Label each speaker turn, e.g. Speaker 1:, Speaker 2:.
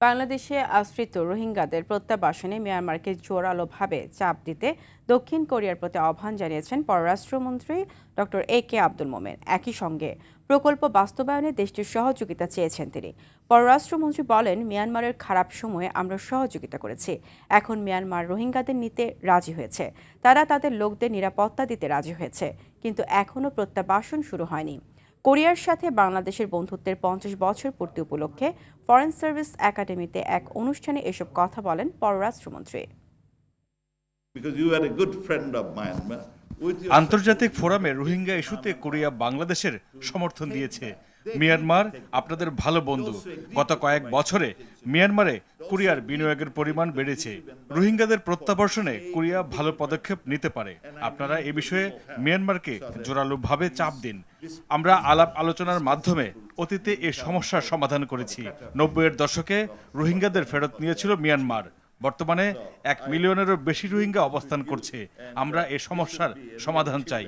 Speaker 1: বাংলাদেশে আশ্রিত রোহিঙ্গাদের প্রত্যাবাসনে মিয়ানমারকে জোরালোভাবে চাপ দিতে দক্ষিণ কোরিয়ার প্রতি আহ্বান জানিয়েছেন পররাষ্ট্রমন্ত্রী ডক্টর এ কে আব্দুল মোমেন। একই সঙ্গে প্রকল্প বাস্তবায়নে দেশটির সহযোগিতা চেয়েছেন তিনি। পররাষ্ট্রমন্ত্রী বলেন, মিয়ানমারের খারাপ সময়ে আমরা সহযোগিতা করেছি। এখন মিয়ানমার রোহিঙ্গাদের নিতে রাজি হয়েছে। তারা তাদের লোকদের নিরাপত্তা দিতে রাজি হয়েছে। কিন্তু এখনও প্রত্যাবাসন শুরু হয়নি। কোরিয়ার সাথে বাংলাদেশের বন্ধুত্বের পঞ্চাশ বছর পূর্তি উপলক্ষে ফরেন সার্ভিস একাডেমিতে এক অনুষ্ঠানে এসব কথা বলেন পররাষ্ট্রমন্ত্রী।
Speaker 2: আন্তর্জাতিক ফোরামে রোহিঙ্গা ইস্যুতে কোরিয়া বাংলাদেশের সমর্থন দিয়েছে। মিয়ানমার আপনাদের ভালো বন্ধু। গত কয়েক বছরে মিয়ানমারে কোরিয়ার বিনিয়োগের পরিমাণ বেড়েছে। রোহিঙ্গাদের প্রত্যাবর্ষণে কোরিয়া ভালো পদক্ষেপ নিতে পারে। আপনারা এ বিষয়ে মিয়ানমারকে জোরালোভাবে চাপ দিন। আমরা আলাপ আলোচনার মাধ্যমে অতীতে এ সমস্যার সমাধান করেছি। নব্বইয়ের দশকে রোহিঙ্গাদের ফেরত নিয়েছিল মিয়ানমার। বর্তমানে এক মিলিয়নেরও বেশি রোহিঙ্গা অবস্থান করছে। আমরা এ সমস্যার সমাধান চাই।